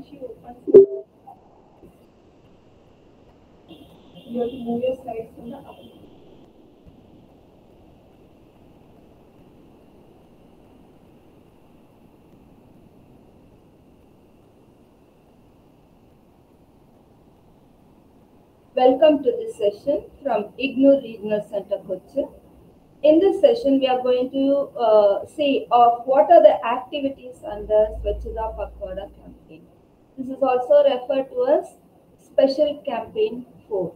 she opens the you have to move your slides from the up. Welcome to this session from IGNOU Regional Center Kochi. In this session, we are going to uh, see of what are the activities under Swachhata Pakhwada campaign. This is also referred to as Special Campaign 4.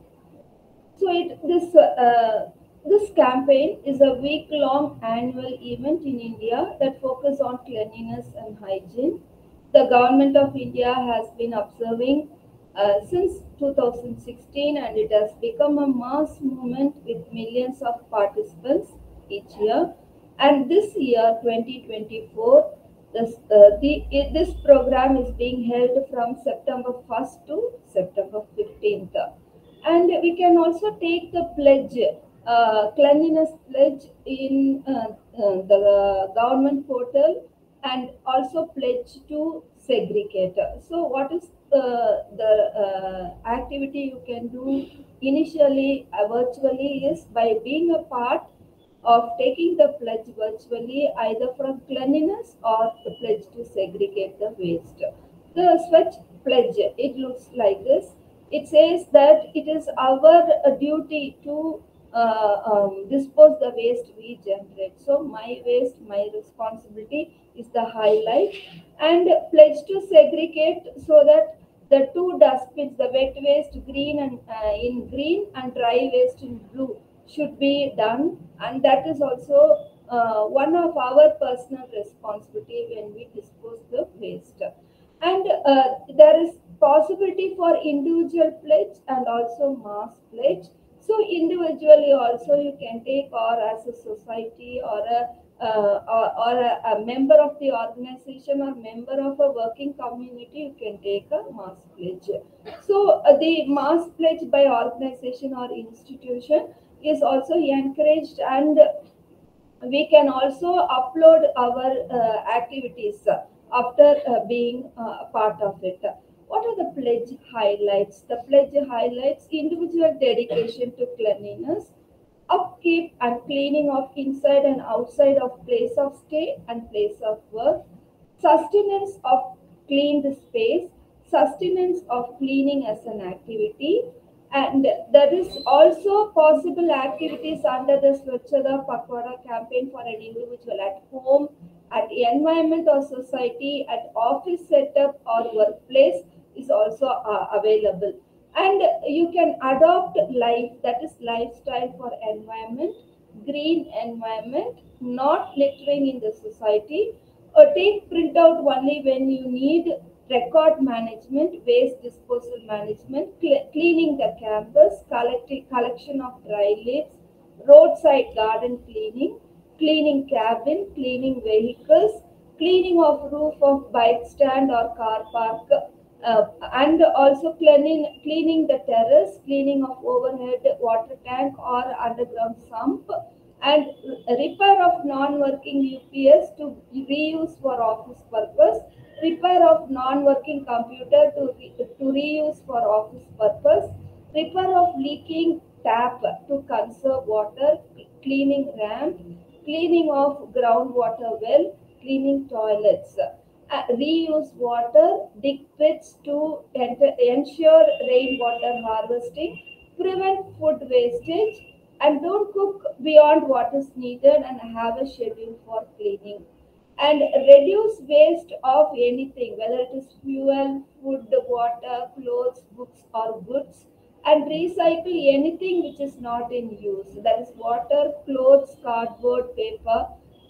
So it, this, uh, this campaign is a week-long annual event in India that focuses on cleanliness and hygiene. The government of India has been observing uh, since 2016 and it has become a mass movement with millions of participants each year. And this year, 2024, this, uh, the, it, this program is being held from September 1st to September 15th. And we can also take the pledge, uh, cleanliness pledge in uh, uh, the government portal and also pledge to segregator. So what is uh, the uh, activity you can do initially uh, virtually is by being a part of taking the pledge virtually either from cleanliness or the pledge to segregate the waste. The Swachh pledge, it looks like this. It says that it is our uh, duty to uh, um, dispose the waste we generate. So my waste, my responsibility is the highlight and pledge to segregate so that the two dustbins, the wet waste green and uh, in green and dry waste in blue should be done. And that is also uh, one of our personal responsibility when we dispose the waste. And uh, there is possibility for individual pledge and also mass pledge. So individually also you can take or as a society or a uh, or, or a, a, member of the organization or member of a working community, you can take a mass pledge. So uh, the mass pledge by organization or institution is also encouraged and we can also upload our uh, activities after being a part of it. What are the pledge highlights? The pledge highlights individual dedication to cleanliness, upkeep and cleaning of inside and outside of place of stay and place of work, sustenance of cleaned space, sustenance of cleaning as an activity, and there is also possible activities under the Swachhata Pakhwada campaign for an individual at home, at environment or society, at office setup or workplace is also uh, available. And you can adopt life that is lifestyle for environment green environment not littering in the society. Or take printout only when you need record management waste disposal management cl- cleaning the campus collection of dry leaves roadside garden cleaning cleaning cabin cleaning vehicles cleaning of roof of bike stand or car park uh, and also cleaning cleaning the terrace, cleaning of overhead water tank or underground sump, and repair of non-working UPS to reuse for office purpose, repair of non-working computer to, re, to reuse for office purpose, repair of leaking tap to conserve water, cleaning ramp, cleaning of groundwater well, cleaning toilets. Uh, reuse water, dig pits to ensure rainwater harvesting, prevent food wastage, and don't cook beyond what is needed and have a schedule for cleaning. And reduce waste of anything, whether it is fuel, food, water, clothes, books, or goods, and recycle anything which is not in use. That is water, clothes, cardboard, paper,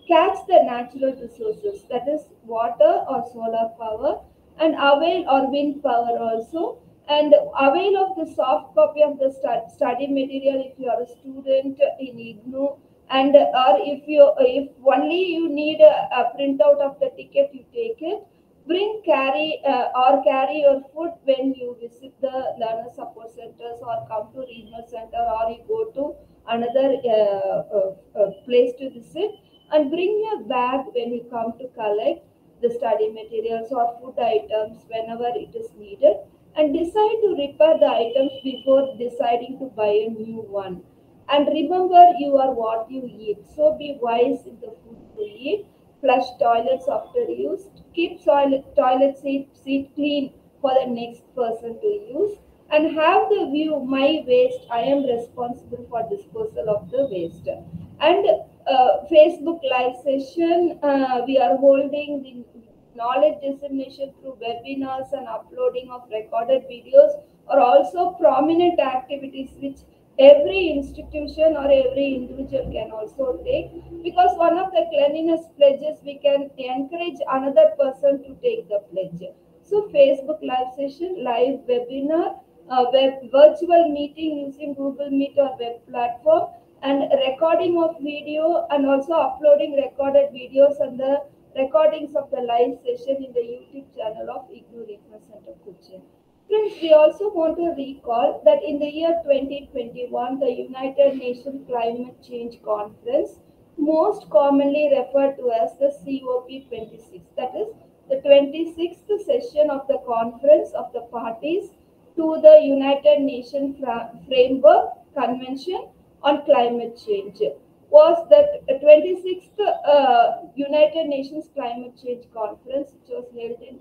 catch the natural resources that is water or solar power and avail or wind power also and avail of the soft copy of the stu- study material if you are a student in IGNOU and or if you if only you need a, a printout of the ticket you take it. Bring carry uh, or carry your food when you visit the learner support centers or come to regional center or you go to another uh, uh, place to visit. And bring your bag when you come to collect the study materials or food items whenever it is needed. And decide to repair the items before deciding to buy a new one. And remember, you are what you eat. So be wise in the food you eat. Flush toilets after use. Keep toilet, toilet seat, seat clean for the next person to use. And have the view, my waste, I am responsible for disposal of the waste. And uh, Facebook live session, uh, we are holding the knowledge dissemination through webinars and uploading of recorded videos are also prominent activities which every institution or every individual can also take because one of the cleanliness pledges we can encourage another person to take the pledge so facebook live session live webinar uh, web virtual meeting using google meet or web platform and recording of video and also uploading recorded videos and the recordings of the live session in the youtube channel of Regional center Cochin. Friends, we also want to recall that in the year 2021, the United Nations Climate Change Conference, most commonly referred to as the COP26, that is the 26th session of the conference of the parties to the United Nations Fra- Framework Convention on Climate Change, was that 26th uh, United Nations Climate Change Conference, which was held in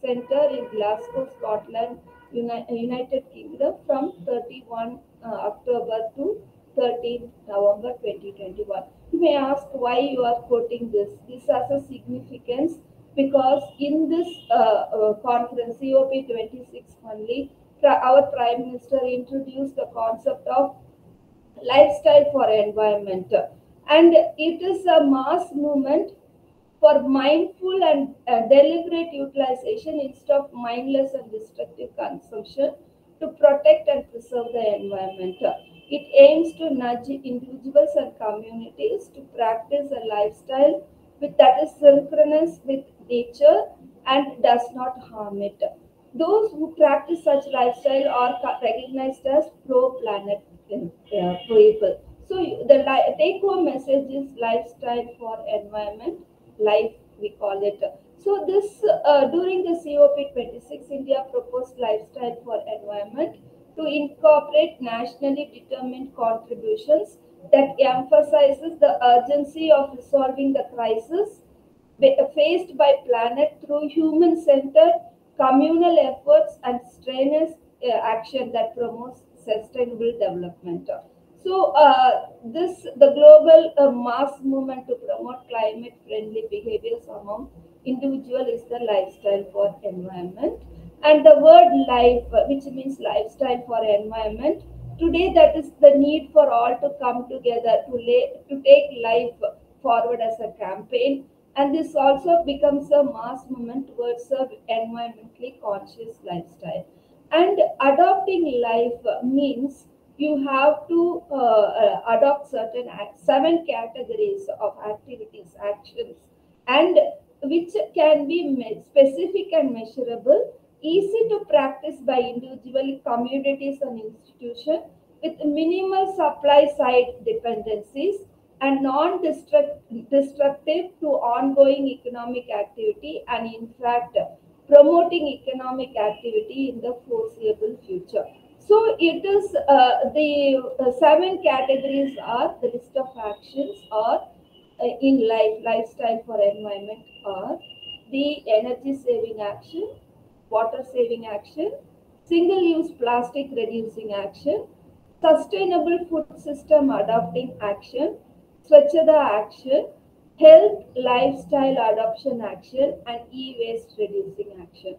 Center in Glasgow, Scotland, Uni- United Kingdom from 31 uh, October to 13 November 2021. You may ask why you are quoting this. This has a significance because in this uh, uh, conference, COP26 only, our Prime Minister introduced the concept of lifestyle for environment. And it is a mass movement for mindful and uh, deliberate utilization instead of mindless and destructive consumption to protect and preserve the environment. It aims to nudge individuals and communities to practice a lifestyle with, that is synchronous with nature and does not harm it. Those who practice such lifestyle are recognized as pro-planet uh, people. So the take-home message is lifestyle for environment life we call it. So this uh, during the cop26 india proposed lifestyle for environment to incorporate nationally determined contributions that emphasizes the urgency of resolving the crisis faced by planet through human centered communal efforts and strenuous uh, action that promotes sustainable development so uh, this the global uh, mass movement to promote climate friendly behaviors among individual is the lifestyle for environment. And the word life uh, which means lifestyle for environment today that is the need for all to come together to lay to take life forward as a campaign. And this also becomes a mass movement towards a environmentally conscious lifestyle. And adopting life means you have to uh, uh, adopt certain seven categories of activities, actions, and which can be specific and measurable, easy to practice by individual communities and institutions with minimal supply side dependencies and non-destructive to ongoing economic activity and in fact promoting economic activity in the foreseeable future. So it is uh, the uh, seven categories are the list of actions or uh, in life lifestyle for environment are the energy saving action, water saving action, single use plastic reducing action, sustainable food system adopting action, Swachhata action, health lifestyle adoption action, and e-waste reducing action.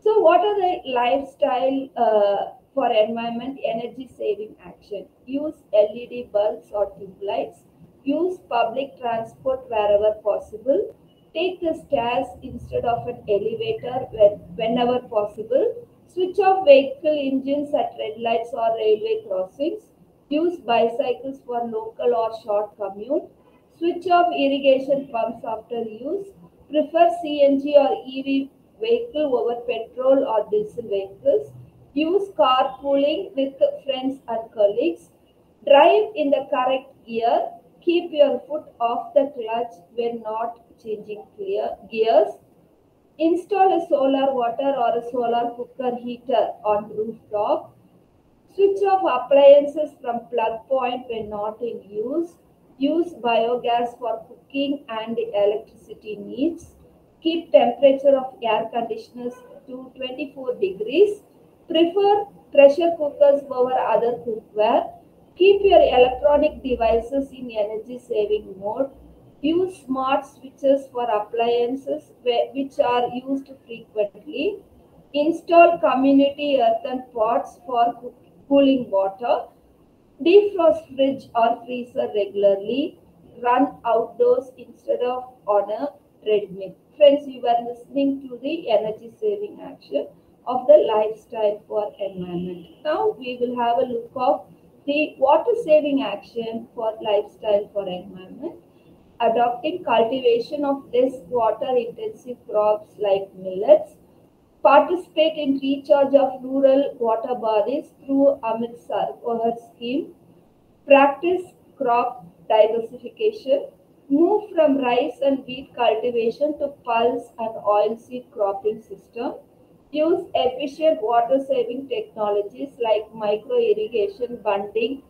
So, what are the lifestyle uh, for environment energy saving action? Use LED bulbs or tube lights. Use public transport wherever possible. Take the stairs instead of an elevator when, whenever possible. Switch off vehicle engines at red lights or railway crossings. Use bicycles for local or short commute. Switch off irrigation pumps after use. Prefer CNG or EV vehicle over petrol or diesel vehicles. Use carpooling with friends and colleagues. Drive in the correct gear. Keep your foot off the clutch when not changing clear gears. Install a solar water or a solar cooker heater on rooftop. Switch off appliances from plug point when not in use. Use biogas for cooking and electricity needs. Keep temperature of air conditioners to 24 degrees. Prefer pressure cookers over other cookware. Keep your electronic devices in energy saving mode. Use smart switches for appliances which are used frequently. Install community earthen pots for cooling water. Defrost fridge or freezer regularly. Run outdoors instead of on a treadmill. Friends, you are listening to the energy saving action of the lifestyle for environment. Now we will have a look of the water saving action for lifestyle for environment. Adopting cultivation of less water intensive crops like millets. Participate in recharge of rural water bodies through Amrit Sarovar scheme. Practice crop diversification. Move from rice and wheat cultivation to pulse and oilseed cropping system. Use efficient water saving technologies like micro irrigation, bunding,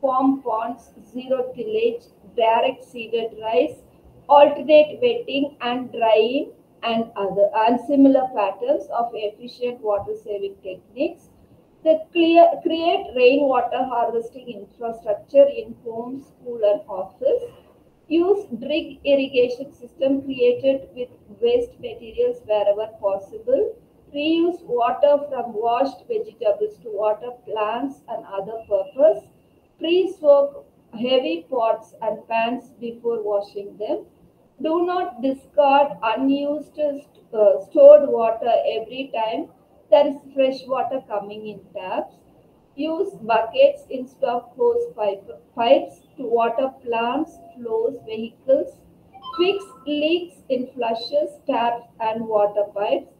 farm ponds, zero tillage, direct seeded rice, alternate wetting and drying, and other and similar patterns of efficient water saving techniques. The clear, create rainwater harvesting infrastructure in home, school, and office. Use drip irrigation system created with waste materials wherever possible. Reuse water from washed vegetables to water plants and other purpose. Pre-soak heavy pots and pans before washing them. Do not discard unused uh, stored water every time there is fresh water coming in taps. Use buckets instead of hose pipe, pipes to water plants, floors, vehicles. Fix leaks in flushes, taps, and water pipes.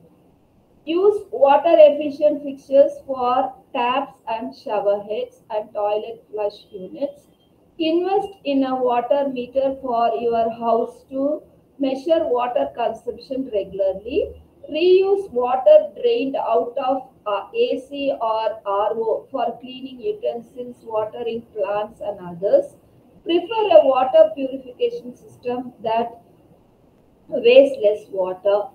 Use water efficient fixtures for taps and shower heads and toilet flush units. Invest in a water meter for your house to measure water consumption regularly. Reuse water drained out of uh, AC or RO for cleaning utensils, watering plants, and others. Prefer a water purification system that wastes less water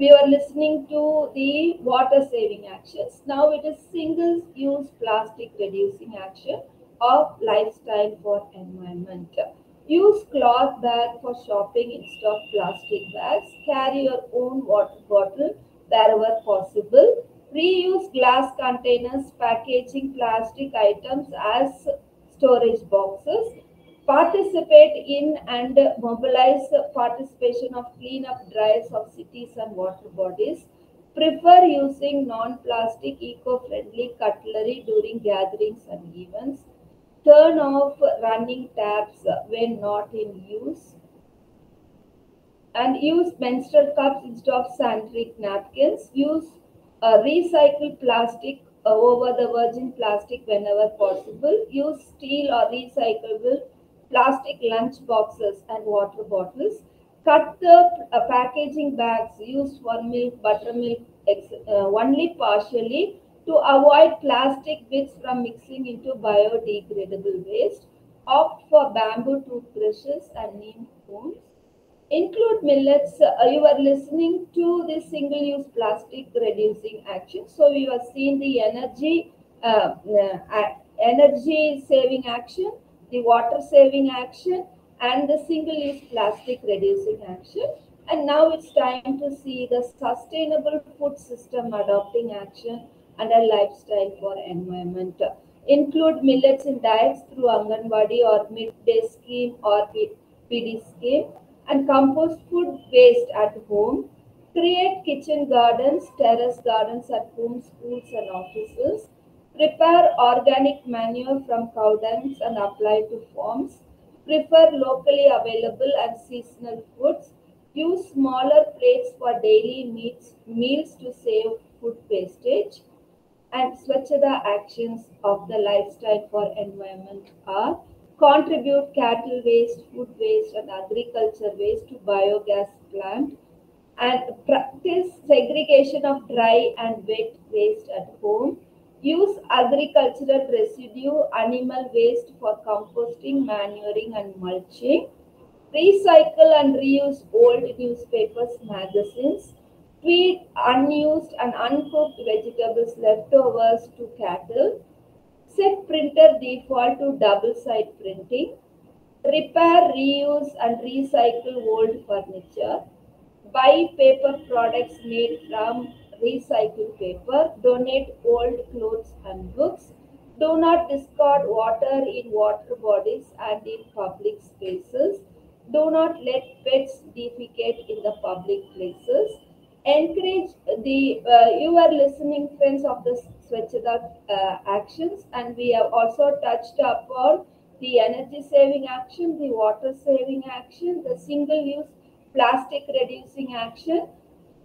we were listening to the water saving actions. Now it is single use plastic reducing action of lifestyle for environment. Use cloth bag for shopping instead of plastic bags. Carry your own water bottle wherever possible. Reuse glass containers, packaging plastic items as storage boxes participate in and mobilize participation of cleanup drives of cities and water bodies. Prefer using non-plastic eco-friendly cutlery during gatherings and events. Turn off running taps when not in use. And use menstrual cups instead of sanitary napkins. Use uh, recycled plastic uh, over the virgin plastic whenever possible. Use steel or recyclable plastic lunch boxes and water bottles. Cut the uh, packaging bags used for milk, buttermilk uh, only partially to avoid plastic bits from mixing into biodegradable waste. Opt for bamboo toothbrushes and neem combs. Include millets. Uh, you are listening to the single-use plastic reducing action. So you have seen the energy, uh, uh, energy saving action the water saving action and the single use plastic reducing action. And now it's time to see the sustainable food system adopting action and a lifestyle for environment. Include millets in diets through Anganwadi or midday scheme or PD scheme and compost food waste at home. Create kitchen gardens, terrace gardens at home, schools and offices Prepare organic manure from cow dungs and apply to farms. Prefer locally available and seasonal foods. Use smaller plates for daily meats, meals to save food wastage. And Swachhata actions of the lifestyle for environment are contribute cattle waste, food waste, and agriculture waste to biogas plant, and practice segregation of dry and wet waste at home. Use agricultural residue, animal waste for composting, manuring, and mulching. Recycle and reuse old newspapers, magazines. Feed unused and uncooked vegetables leftovers to cattle set printer default to double side printing, repair, reuse, and recycle old furniture, buy paper products made from recycled paper, donate old clothes and books, do not discard water in water bodies and in public spaces, do not let pets defecate in the public places, encourage the, uh, you are listening friends of the Swachhata uh, actions and we have also touched upon the energy saving action, the water saving action, the single use plastic reducing action,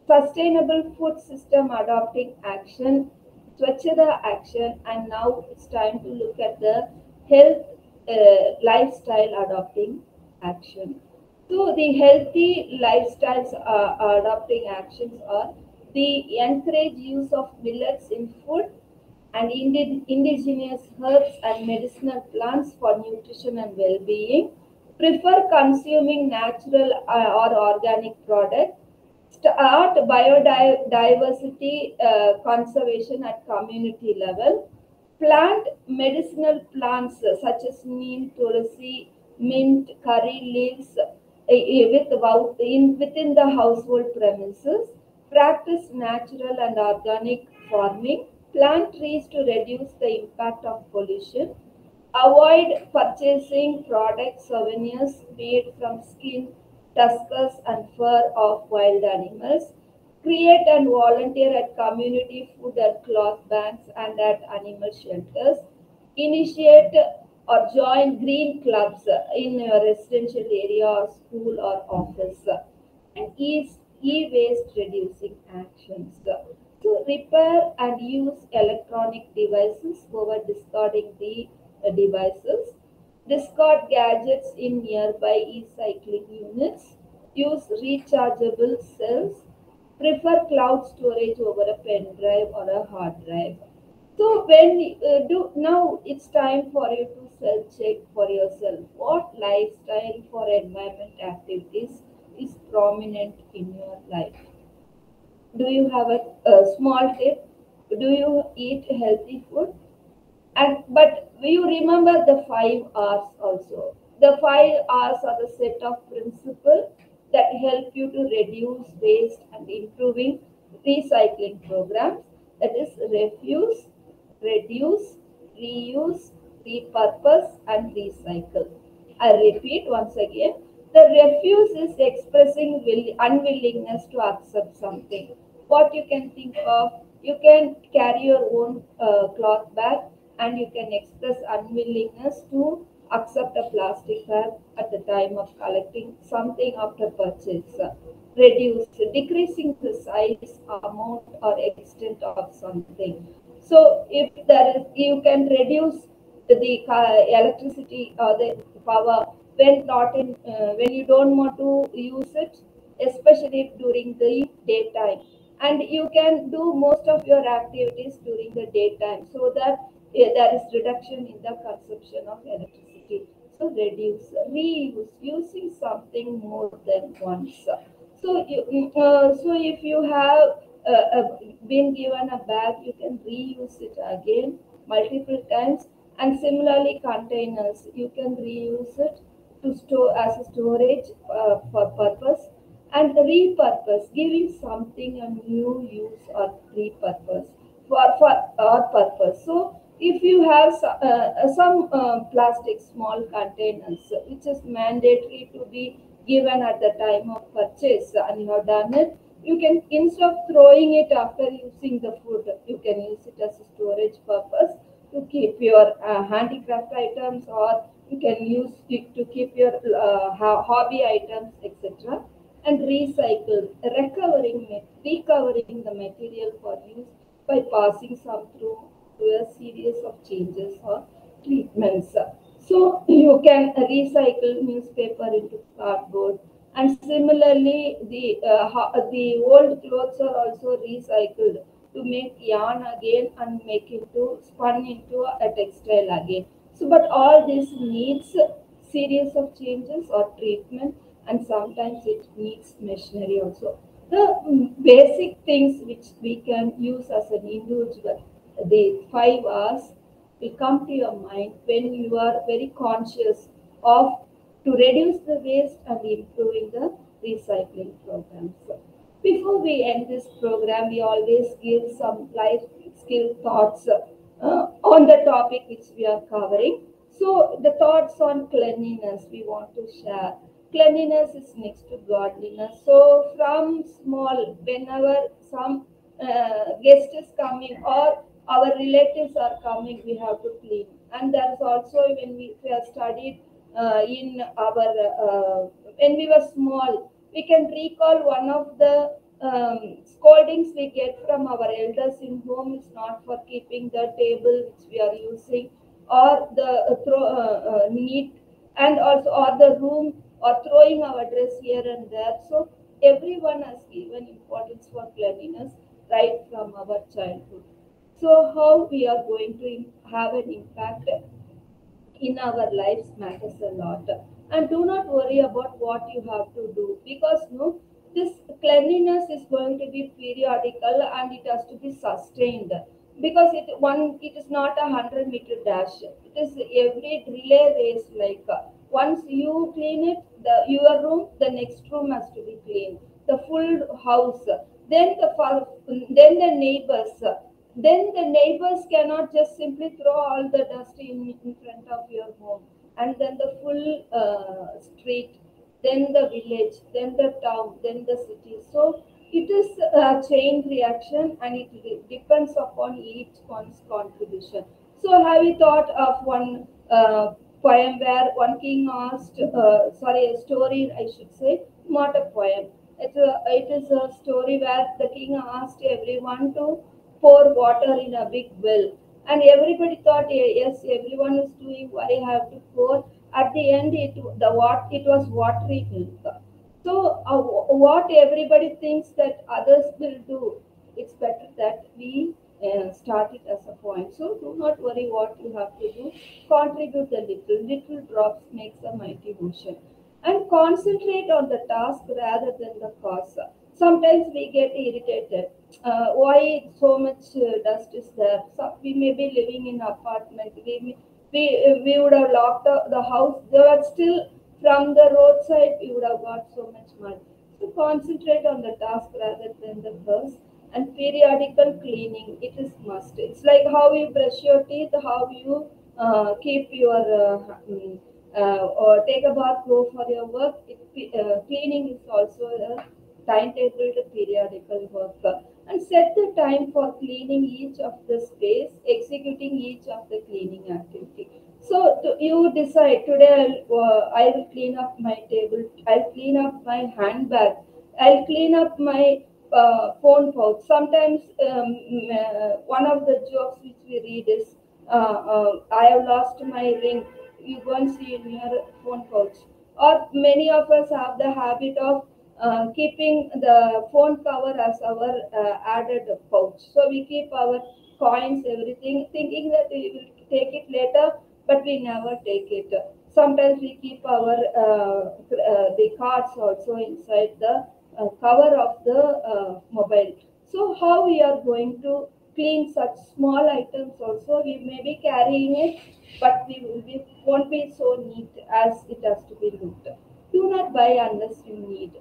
sustainable food system adopting action, Swachhata action and now it's time to look at the health uh, lifestyle adopting action. So the healthy lifestyles uh, adopting actions are the encourage use of millets in food and indi- indigenous herbs and medicinal plants for nutrition and well-being. Prefer consuming natural uh, or organic products. Start biodiversity uh, conservation at community level. Plant medicinal plants such as neem, tulsi, mint, curry leaves uh, with about in within the household premises. Practice natural and organic farming. Plant trees to reduce the impact of pollution. Avoid purchasing products, souvenirs made from skin, tuskers, and fur of wild animals. Create and volunteer at community food and cloth banks and at animal shelters. Initiate or join green clubs in your residential area or school or office. And e-waste reducing actions. To repair and use electronic devices over discarding the devices. Discard gadgets in nearby e-cycling units. Use rechargeable cells. Prefer cloud storage over a pen drive or a hard drive. So when uh, do now it's time for you to self check for yourself what lifestyle for environment activities is prominent in your life. Do you have a, a small tip? Do you eat healthy food? And but you remember the five R's also. The five R's are the set of principles that help you to reduce waste and improving recycling programs. That is refuse, reduce, reuse, repurpose, and recycle. I repeat once again. The refuse is expressing will, unwillingness to accept something. What you can think of, you can carry your own uh, cloth bag and you can express unwillingness to accept a plastic bag at the time of collecting something after purchase. Reduce, decreasing the size, amount, or extent of something. So if there is, you can reduce the uh, electricity or the power when not in uh, when you don't want to use it, especially during the daytime. And you can do most of your activities during the daytime so that uh, there is reduction in the consumption of electricity. So reduce, reuse, using something more than once. So you, uh, so if you have uh, been given a bag, you can reuse it again multiple times. And similarly, containers, you can reuse it to store as a storage uh, for purpose and repurpose, giving something a new use or repurpose for, for our purpose. So if you have uh, some uh, plastic small containers, which is mandatory to be given at the time of purchase and you have done it, you can instead of throwing it after using the food, you can use it as a storage purpose to keep your uh, handicraft items or you can use it to keep your uh, hobby items, etc. And recycle, recovering, recovering the material for use by passing some through to a series of changes or treatments. So you can recycle newspaper into cardboard. And similarly, the uh, the old clothes are also recycled to make yarn again and make into spun into a textile again. So, but all this needs series of changes or treatment, and sometimes it needs machinery also. The mm, basic things which we can use as an individual, the five R's will come to your mind when you are very conscious of to reduce the waste and improving the recycling programs. Before we end this program, we always give some life skill thoughts uh, on the topic which we are covering. So, the thoughts on cleanliness we want to share. Cleanliness is next to godliness. So, from small, whenever some uh, guest is coming or our relatives are coming, we have to clean. And there's also when we, studied uh, in our uh, when we were small, we can recall one of the um, scoldings we get from our elders in home is not for keeping the table which we are using or the uh, throw, uh, uh, neat and also or the room or throwing our dress here and there. So everyone has given importance for cleanliness right from our childhood. So how we are going to have an impact in our lives matters a lot. And do not worry about what you have to do because no, this cleanliness is going to be periodical and it has to be sustained because it one it is not a hundred meter dash. It is every relay race like once you clean it, the your room, the next room has to be clean. The full house, then the then the neighbors, then the neighbors cannot just simply throw all the dust in, in front of your home. And then the full uh, street then the village then the town then the city. So it is a chain reaction and it depends upon each one's contribution. So have you thought of one uh, poem where one king asked uh, sorry a story i should say not a poem. It's a, it is a story where the king asked everyone to pour water in a big well. And everybody thought, yes, everyone is doing why I have to pour. At the end, it the what it was watery milk. So uh, what everybody thinks that others will do, it's better that we uh, start it as a point. So do not worry what you have to do. Contribute a little. Little drops makes a mighty ocean. And concentrate on the task rather than the cause. Sometimes we get irritated uh, why so much uh, dust is there. So we may be living in apartment. We may- we uh, we would have locked the, the house, but still from the roadside we would have got so much mud. So concentrate on the task rather than the cause. And periodical cleaning, it is must. It's like how you brush your teeth, how you uh, keep your uh, mm, uh, or take a bath, go for your work. It, cleaning is also a timetabled periodical work and set the time for cleaning each of the space, executing each of the cleaning activity. So to, you decide today I'll, uh, I will clean up my table, I'll clean up my handbag, I'll clean up my uh, phone pouch. Sometimes um, uh, one of the jokes which we read is, uh, uh, I have lost my ring. You and see in your phone pouch. Or many of us have the habit of uh, keeping the phone cover as our uh, added pouch. So we keep our coins, everything, thinking that we will take it later, but we never take it. Sometimes we keep our uh, uh, the cards also inside the uh, cover of the mobile. So how we are going to clean such small items also? We may be carrying it, but we will be won't be so neat as it has to be looked. Do not buy unless you need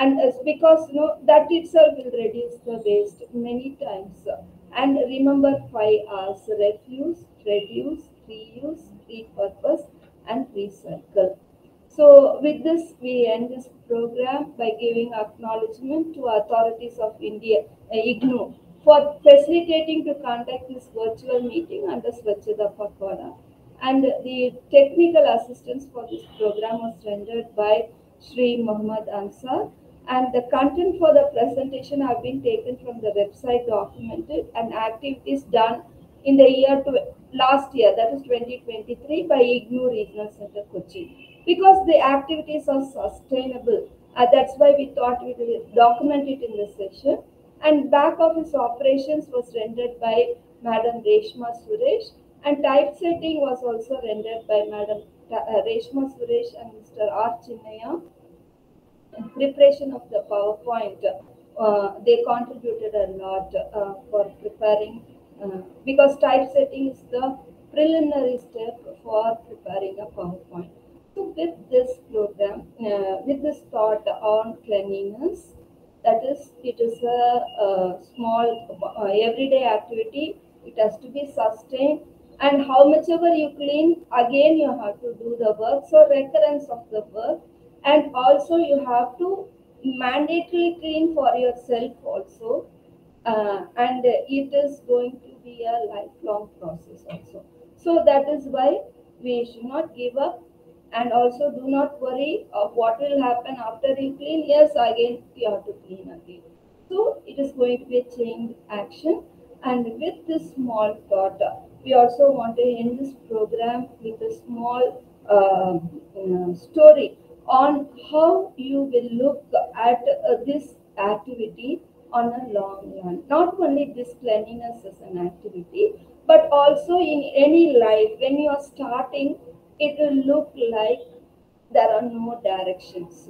and because you know that itself will reduce the waste many times. And remember five R's refuse reduce reuse repurpose and recycle. So with this we end this program by giving acknowledgement to authorities of india uh, IGNOU for facilitating to conduct this virtual meeting under Swachhata Pakhwada and the technical assistance for this program was rendered by Sri Muhammad Ansar and the content for the presentation have been taken from the website documented and activities done in the year to last year, that is 2023, by IGNOU Regional Center Kochi. Because the activities are sustainable, uh, that's why we thought we will document it in the session. And back office operations was rendered by Madam Reshma Suresh, and typesetting was also rendered by Madam uh, Reshma Suresh and Mr. R. Chinnaya. Preparation of the PowerPoint, uh, they contributed a lot uh, for preparing uh, because typesetting is the preliminary step for preparing a PowerPoint. So with this program, uh, with this thought on cleanliness, that is, it is a, a small uh, everyday activity. It has to be sustained, and how much ever you clean, again you have to do the work. So recurrence of the work, and also you have to mandatorily clean for yourself also, uh, and it is going to be a lifelong process also. So that is why we should not give up and also do not worry of what will happen after you clean. Yes, again you have to clean again. So it is going to be a chain action. And with this small thought, we also want to end this program with a small uh, uh, story on how you will look at uh, this activity on a long run. Not only this cleanliness as an activity, but also in any life, when you are starting, it will look like there are no directions.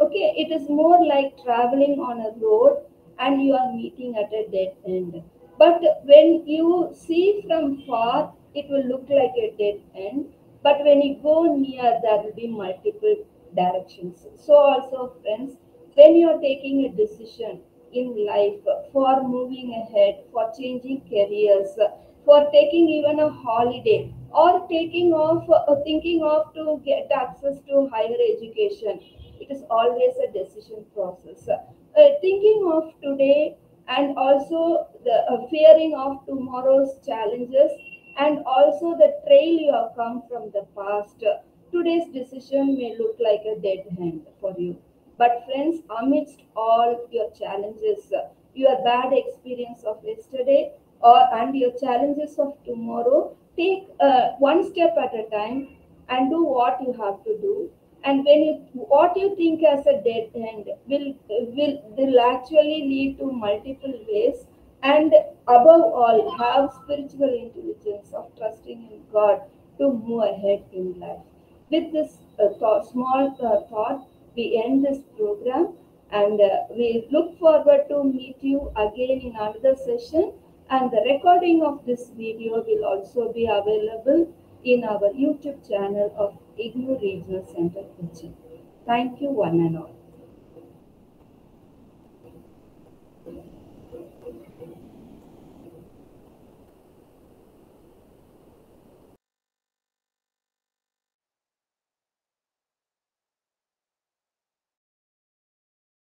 Okay, it is more like traveling on a road and you are meeting at a dead end. But when you see from far, it will look like a dead end. But when you go near, there will be multiple directions. So also, friends, when you are taking a decision in life for moving ahead, for changing careers, for taking even a holiday, or taking off, uh, thinking of to get access to higher education, it is always a decision process. Uh, thinking of today and also the uh, fearing of tomorrow's challenges and also the trail you have come from the past. Today's decision may look like a dead hand for you. But friends, amidst all your challenges, your bad experience of yesterday or and your challenges of tomorrow, take uh, one step at a time and do what you have to do. And when you what you think as a dead end will will will actually lead to multiple ways. And above all, have spiritual intelligence of trusting in God to move ahead in life. With this uh, th small uh, thought, we end this program and uh, we look forward to meet you again in another session and the recording of this video will also be available in our YouTube channel of IGNOU Regional Center Cochin. Thank you one and all.